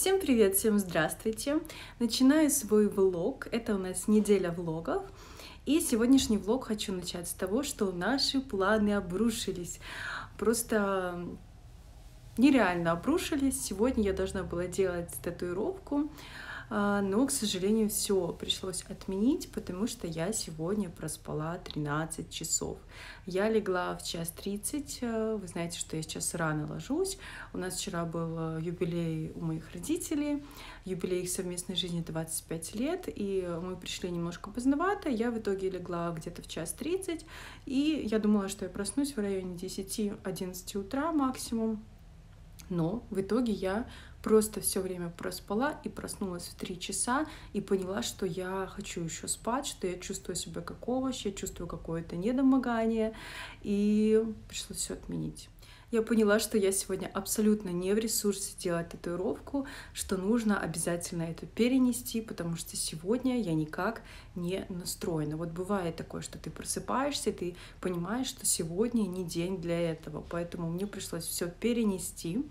Всем привет, всем здравствуйте! Начинаю свой влог. Это у нас неделя влогов. И сегодняшний влог хочу начать с того, что наши планы обрушились. Просто нереально обрушились. Сегодня я должна была делать татуировку. А, но, к сожалению, все пришлось отменить, потому что я сегодня проспала 13 часов. Я легла в час 30, э, вы знаете, что я сейчас рано ложусь. У нас вчера был э, юбилей у моих родителей, юбилей их совместной жизни 25 лет, и мы пришли немножко поздновато. Я в итоге легла где-то в час 30, и я думала, что я проснусь в районе 10-11 утра максимум. Но в итоге я просто все время проспала и проснулась в три часа и поняла, что я хочу еще спать, что я чувствую себя как овощ, я чувствую какое-то недомогание, и пришлось все отменить. Я поняла, что я сегодня абсолютно не в ресурсе делать татуировку, что нужно обязательно это перенести, потому что сегодня я никак не настроена. Вот бывает такое, что ты просыпаешься, ты понимаешь, что сегодня не день для этого, поэтому мне пришлось все перенести.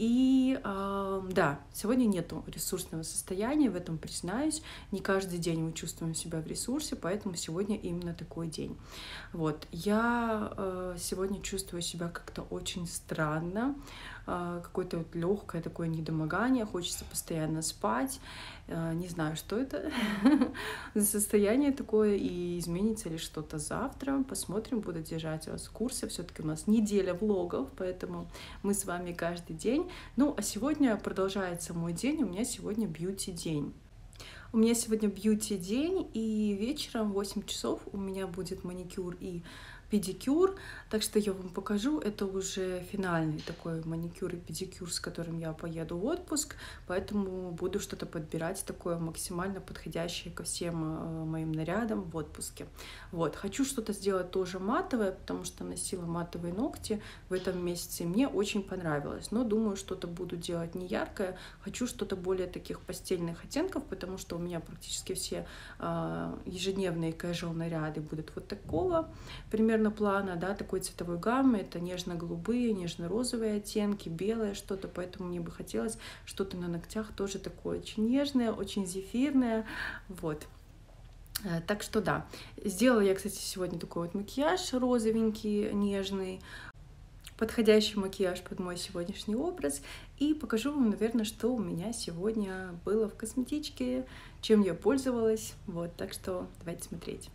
И э, да, сегодня нету ресурсного состояния, в этом признаюсь. Не каждый день мы чувствуем себя в ресурсе, поэтому сегодня именно такой день. Вот, я э, сегодня чувствую себя как-то очень странно. А, какое-то вот легкое такое недомогание, хочется постоянно спать. А, не знаю, что это за состояние такое и изменится ли что-то завтра. Посмотрим, буду держать вас в курсе. Все-таки у нас неделя влогов, поэтому мы с вами каждый день. Ну, а сегодня продолжается мой день. У меня сегодня бьюти-день. У меня сегодня бьюти-день, и вечером в 8 часов у меня будет маникюр и педикюр. Так что я вам покажу. Это уже финальный такой маникюр и педикюр, с которым я поеду в отпуск. Поэтому буду что-то подбирать такое максимально подходящее ко всем э, моим нарядам в отпуске. Вот. Хочу что-то сделать тоже матовое, потому что носила матовые ногти в этом месяце. Мне очень понравилось. Но думаю, что-то буду делать не яркое. Хочу что-то более таких постельных оттенков, потому что у меня практически все э, ежедневные casual наряды будут вот такого примерно плана, да, такой цветовой гаммы. Это нежно-голубые, нежно-розовые оттенки, белое что-то, поэтому мне бы хотелось что-то на ногтях тоже такое очень нежное, очень зефирное, вот. Э, так что да, сделала я, кстати, сегодня такой вот макияж розовенький, нежный, подходящий макияж под мой сегодняшний образ. И покажу вам, наверное, что у меня сегодня было в косметичке, чем я пользовалась. Вот, так что давайте смотреть.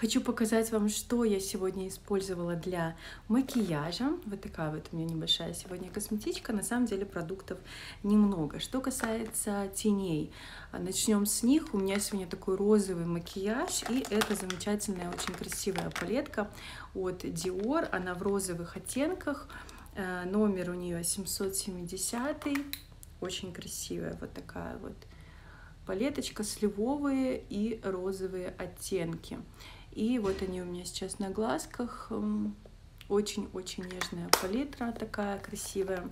Хочу показать вам, что я сегодня использовала для макияжа. Вот такая вот у меня небольшая сегодня косметичка. На самом деле продуктов немного. Что касается теней, начнем с них. У меня сегодня такой розовый макияж. И это замечательная, очень красивая палетка от Dior. Она в розовых оттенках. Э, номер у нее 770. Очень красивая вот такая вот палеточка, сливовые и розовые оттенки. И вот они у меня сейчас на глазках. Очень-очень нежная палитра такая красивая.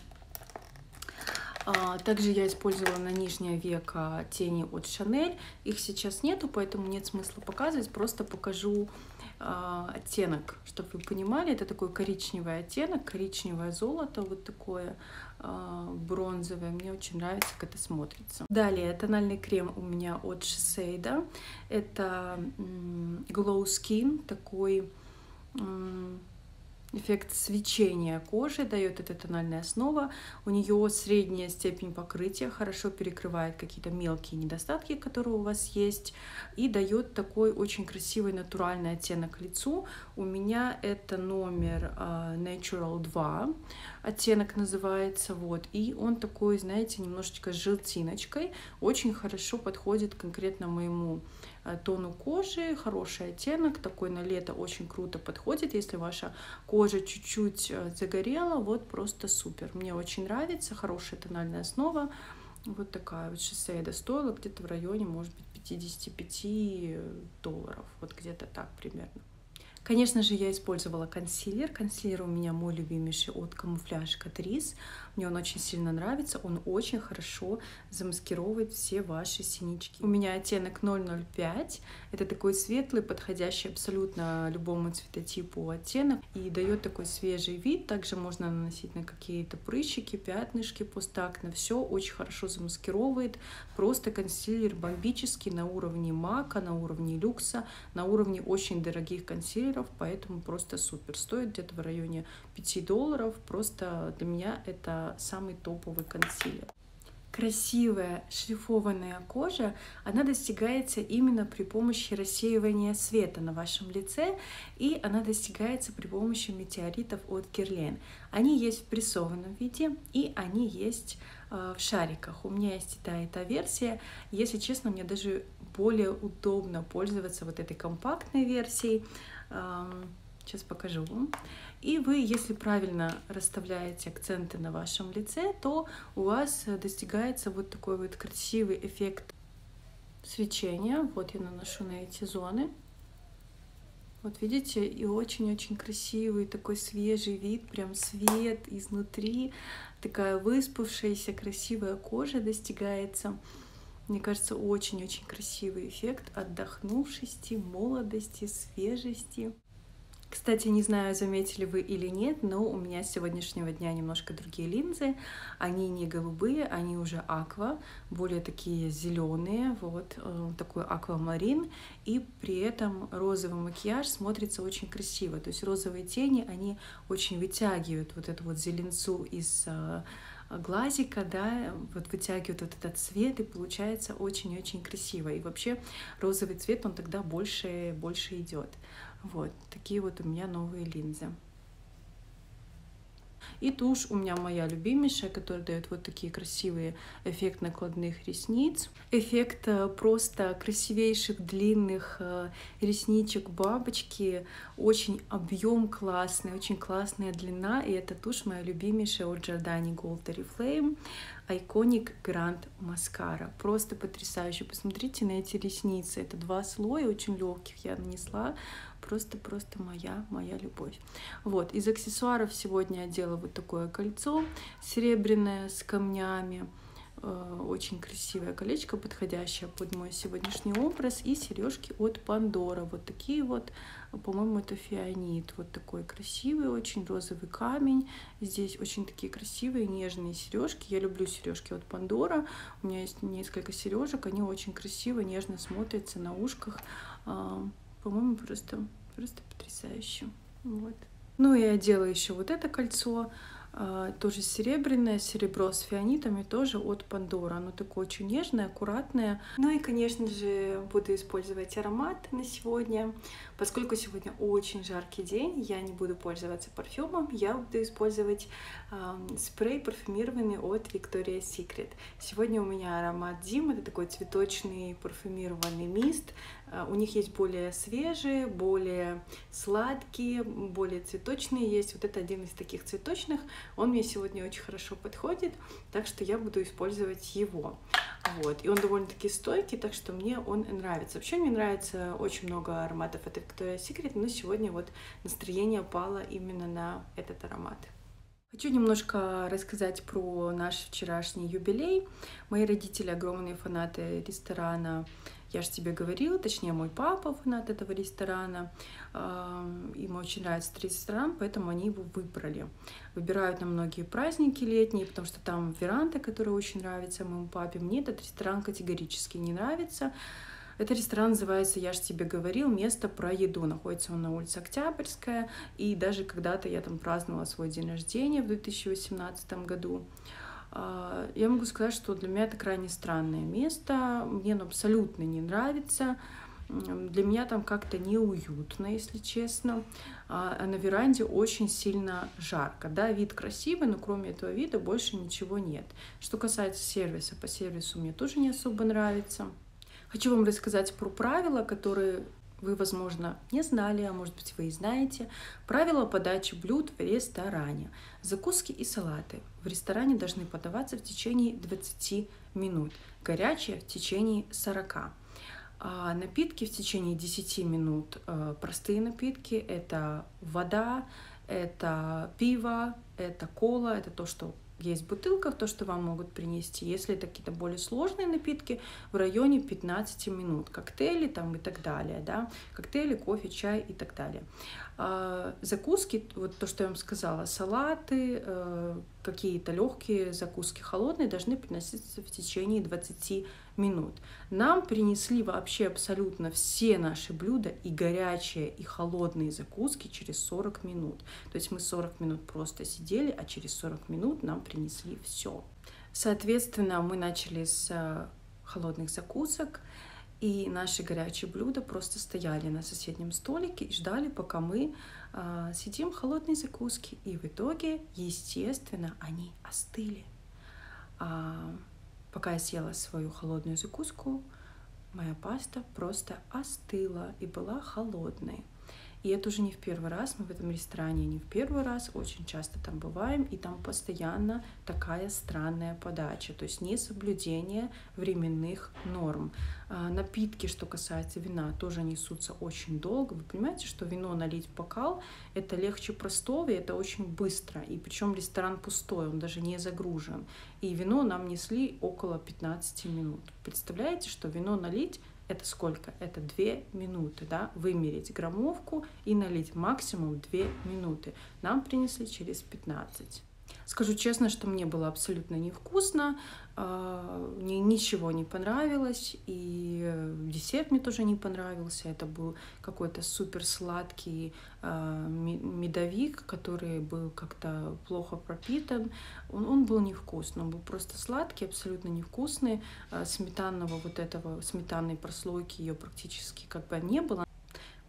А, также я использовала на нижнее веко тени от Шанель. Их сейчас нету, поэтому нет смысла показывать. Просто покажу а, оттенок, чтобы вы понимали. Это такой коричневый оттенок, коричневое золото, вот такое а, бронзовое. Мне очень нравится, как это смотрится. Далее тональный крем у меня от Shiseido. Это Glow Skin, такой эффект свечения кожи дает эта тональная основа. У нее средняя степень покрытия, хорошо перекрывает какие-то мелкие недостатки, которые у вас есть, и дает такой очень красивый натуральный оттенок лицу. У меня это номер uh, Natural 2, оттенок называется, вот, и он такой, знаете, немножечко с желтиночкой, очень хорошо подходит конкретно моему тону кожи, хороший оттенок, такой на лето очень круто подходит. Если ваша кожа чуть-чуть э, загорела, вот просто супер. Мне очень нравится, хорошая тональная основа. Вот такая вот Шисейда стоила где-то в районе, может быть, 55 долларов, вот где-то так примерно. Конечно же, я использовала консилер. Консилер у меня мой любимейший от Камуфляж Катрис. Мне он очень сильно нравится, он очень хорошо замаскировывает все ваши синички. У меня оттенок 005, это такой светлый, подходящий абсолютно любому цветотипу оттенок и дает такой свежий вид. Также можно наносить на какие-то прыщики, пятнышки постактно. Все очень хорошо замаскировывает. Просто консилер бомбический на уровне мака, на уровне люкса, на уровне очень дорогих консилеров, поэтому просто супер. Стоит где-то в районе 5 долларов. Просто для меня это самый топовый консилер красивая шлифованная кожа, она достигается именно при помощи рассеивания света на вашем лице, и она достигается при помощи метеоритов от Герлен. Они есть в прессованном виде, и они есть э, в шариках. У меня есть и та, и та версия. Если честно, мне даже более удобно пользоваться вот этой компактной версией. Сейчас покажу вам. И вы, если правильно расставляете акценты на вашем лице, то у вас достигается вот такой вот красивый эффект свечения. Вот я наношу на эти зоны. Вот видите, и очень-очень красивый такой свежий вид, прям свет изнутри, такая выспавшаяся красивая кожа достигается. Мне кажется, очень-очень красивый эффект отдохнувшести, молодости, свежести. Кстати, не знаю, заметили вы или нет, но у меня с сегодняшнего дня немножко другие линзы. Они не голубые, они уже аква, более такие зеленые, вот э, такой аквамарин. И при этом розовый макияж смотрится очень красиво. То есть розовые тени, они очень вытягивают вот эту вот зеленцу из э, глазика, да, вот вытягивают вот этот цвет, и получается очень-очень красиво. И вообще розовый цвет, он тогда больше, больше идет. Вот, такие вот у меня новые линзы. И тушь у меня моя любимейшая, которая дает вот такие красивые эффект накладных ресниц. Эффект э, просто красивейших длинных э, ресничек бабочки. Очень объем классный, очень классная длина. И эта тушь моя любимейшая от Giordani Gold Oriflame. Iconic Grand Mascara. Просто потрясающе. Посмотрите на эти ресницы. Это два слоя очень легких я нанесла просто-просто моя, моя любовь. Вот, из аксессуаров сегодня я делала вот такое кольцо серебряное с камнями. Э, очень красивое колечко, подходящее под мой сегодняшний образ. И сережки от Пандора. Вот такие вот, по-моему, это фианит. Вот такой красивый, очень розовый камень. Здесь очень такие красивые, нежные сережки. Я люблю сережки от Пандора. У меня есть несколько сережек. Они очень красиво, нежно смотрятся на ушках. По-моему, просто, просто потрясающе. Вот. Ну я делаю еще вот это кольцо. А, тоже серебряное, серебро с фианитами, тоже от Пандора. Оно такое очень нежное, аккуратное. Ну и, конечно же, буду использовать аромат на сегодня. Поскольку сегодня очень жаркий день, я не буду пользоваться парфюмом, я буду использовать э, спрей парфюмированный от Victoria's Secret. Сегодня у меня аромат Дим, это такой цветочный парфюмированный мист. Э, у них есть более свежие, более сладкие, более цветочные есть. Вот это один из таких цветочных. Он мне сегодня очень хорошо подходит, так что я буду использовать его. Вот. И он довольно-таки стойкий, так что мне он нравится. Вообще мне нравится очень много ароматов от Victoria's Secret, но сегодня вот настроение пало именно на этот аромат. Хочу немножко рассказать про наш вчерашний юбилей. Мои родители огромные фанаты ресторана я же тебе говорила, точнее, мой папа фанат этого ресторана, ему очень нравится этот ресторан, поэтому они его выбрали. Выбирают на многие праздники летние, потому что там веранда, которая очень нравится моему папе. Мне этот ресторан категорически не нравится. Этот ресторан называется «Я же тебе говорил», место про еду. Находится он на улице Октябрьская. И даже когда-то я там праздновала свой день рождения в 2018 году. А, я могу сказать, что для меня это крайне странное место. Мне оно абсолютно не нравится. Для меня там как-то неуютно, если честно. А, а на веранде очень сильно жарко. Да, вид красивый, но кроме этого вида больше ничего нет. Что касается сервиса, по сервису мне тоже не особо нравится. Хочу вам рассказать про правила, которые вы, возможно, не знали, а может быть, вы и знаете. Правила подачи блюд в ресторане. Закуски и салаты в ресторане должны подаваться в течение 20 минут, горячие в течение 40. А напитки в течение 10 минут. Э, простые напитки — это вода, это пиво, это кола, это то, что есть в бутылках, то, что вам могут принести. Если это какие-то более сложные напитки, в районе 15 минут. Коктейли там и так далее, да. Коктейли, кофе, чай и так далее. А, закуски, вот то, что я вам сказала, салаты, э, какие-то легкие закуски холодные должны приноситься в течение 20 минут. Нам принесли вообще абсолютно все наши блюда и горячие, и холодные закуски через 40 минут. То есть мы 40 минут просто сидели, а через 40 минут нам принесли все. Соответственно, мы начали с э, холодных закусок, и наши горячие блюда просто стояли на соседнем столике и ждали, пока мы э, съедим холодные закуски. И в итоге, естественно, они остыли. А, пока я съела свою холодную закуску, моя паста просто остыла и была холодной. И это уже не в первый раз, мы в этом ресторане не в первый раз, очень часто там бываем, и там постоянно такая странная подача, то есть не соблюдение временных норм. А, напитки, что касается вина, тоже несутся очень долго. Вы понимаете, что вино налить в бокал это легче простого, и это очень быстро. И причем ресторан пустой, он даже не загружен. И вино нам несли около 15 минут. Представляете, что вино налить это сколько? Это 2 минуты, да, вымерить граммовку и налить максимум 2 минуты. Нам принесли через 15. Скажу честно, что мне было абсолютно невкусно, а, мне ничего не понравилось, и десерт мне тоже не понравился. Это был какой-то супер сладкий а, медовик, который был как-то плохо пропитан. Он, он был невкусный, он был просто сладкий, абсолютно невкусный. А, сметанного вот этого, сметанной прослойки ее практически как бы не было.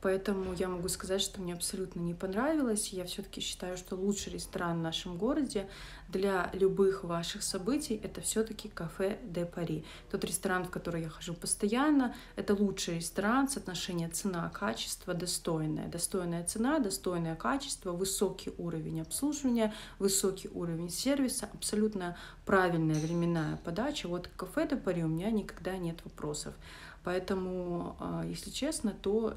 Поэтому я могу сказать, что мне абсолютно не понравилось. Я все-таки считаю, что лучший ресторан в нашем городе для любых ваших событий это все-таки кафе де Пари. Тот ресторан, в который я хожу постоянно, это лучший ресторан, соотношение цена-качество достойное. Достойная цена, достойное качество, высокий уровень обслуживания, высокий уровень сервиса, абсолютно правильная временная подача. Вот кафе де Пари у меня никогда нет вопросов. Поэтому, а, если честно, то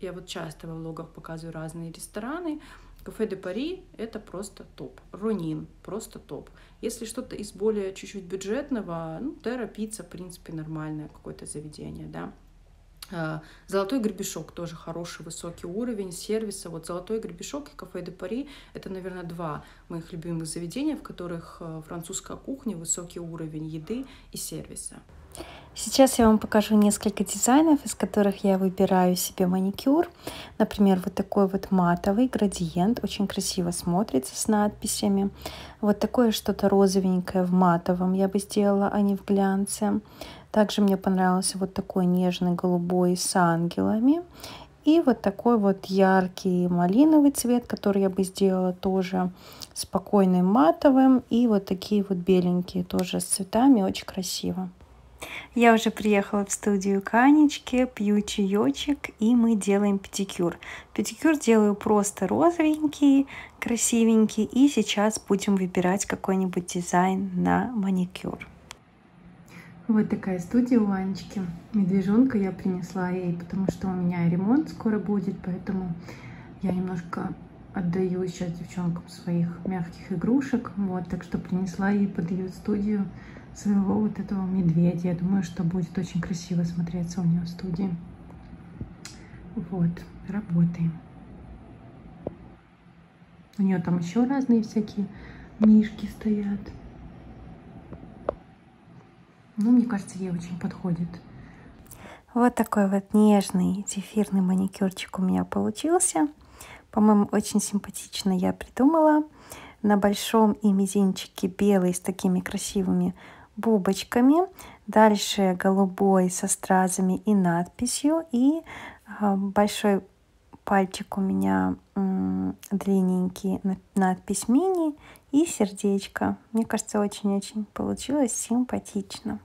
я вот часто во влогах показываю разные рестораны. Кафе де Пари — это просто топ. Ронин — просто топ. Если что-то из более чуть-чуть бюджетного, ну, Терра Пицца, в принципе, нормальное какое-то заведение, да. А, Золотой гребешок тоже хороший, высокий уровень сервиса. Вот Золотой гребешок и кафе де Пари — это, наверное, два моих любимых заведения, в которых э, французская кухня, высокий уровень еды и сервиса. Сейчас я вам покажу несколько дизайнов, из которых я выбираю себе маникюр. Например, вот такой вот матовый градиент, очень красиво смотрится с надписями. Вот такое что-то розовенькое в матовом я бы сделала, а не в глянце. Также мне понравился вот такой нежный голубой с ангелами. И вот такой вот яркий малиновый цвет, который я бы сделала тоже спокойным матовым. И вот такие вот беленькие тоже с цветами, очень красиво. Я уже приехала в студию Канечки, пью чаечек, и мы делаем педикюр. Педикюр делаю просто розовенький, красивенький, и сейчас будем выбирать какой-нибудь дизайн на маникюр. Вот такая студия у Анечки. Медвежонка я принесла ей, потому что у меня ремонт скоро будет, поэтому я немножко отдаю сейчас девчонкам своих мягких игрушек. Вот, так что принесла ей под ее студию своего вот этого медведя. Я думаю, что будет очень красиво смотреться у нее в студии. Вот, работаем. У нее там еще разные всякие мишки стоят. Ну, мне кажется, ей очень подходит. Вот такой вот нежный зефирный маникюрчик у меня получился. По-моему, очень симпатично я придумала. На большом и мизинчике белый с такими красивыми бубочками. Дальше голубой со стразами и надписью. И а, большой пальчик у меня длинненький, надпись мини и сердечко. Мне кажется, очень-очень получилось симпатично.